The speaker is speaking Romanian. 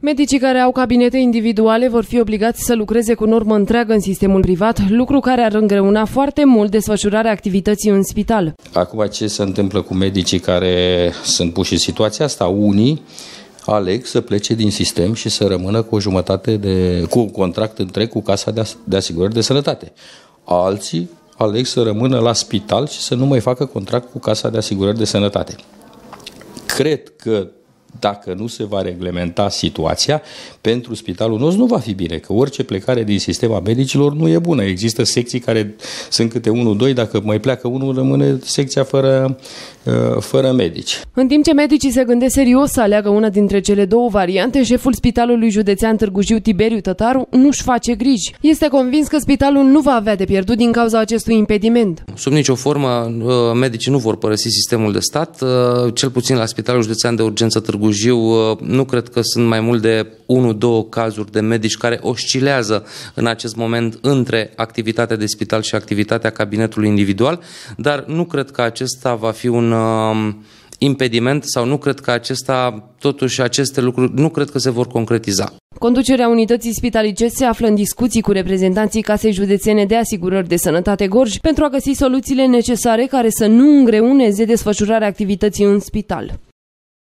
Medicii care au cabinete individuale vor fi obligați să lucreze cu normă întreagă în sistemul privat, lucru care ar îngreuna foarte mult desfășurarea activității în spital. Acum ce se întâmplă cu medicii care sunt puși în situația asta? Unii aleg să plece din sistem și să rămână cu o jumătate de, cu un contract întreg cu Casa de, de Asigurări de Sănătate. Alții aleg să rămână la spital și să nu mai facă contract cu Casa de Asigurări de Sănătate. Cred că dacă nu se va reglementa situația, pentru spitalul nostru nu va fi bine, că orice plecare din sistema medicilor nu e bună. Există secții care sunt câte unul, doi, dacă mai pleacă unul, rămâne secția fără, uh, fără medici. În timp ce medicii se gândesc serios să aleagă una dintre cele două variante, șeful Spitalului Județean Târgu Jiu, Tiberiu Tătaru, nu-și face griji. Este convins că spitalul nu va avea de pierdut din cauza acestui impediment. Sub nicio formă, uh, medicii nu vor părăsi sistemul de stat, uh, cel puțin la Spitalul Județean de Urgență Târgu Târgu Jiu, uh, nu cred că sunt mai mult de 1-2 cazuri de medici care oscilează în acest moment între activitatea de spital și activitatea cabinetului individual, dar nu cred că acesta va fi un uh, impediment sau nu cred că acesta, totuși aceste lucruri, nu cred că se vor concretiza. Conducerea unității spitalice se află în discuții cu reprezentanții Casei Județene de Asigurări de Sănătate Gorj pentru a găsi soluțiile necesare care să nu îngreuneze desfășurarea activității în spital.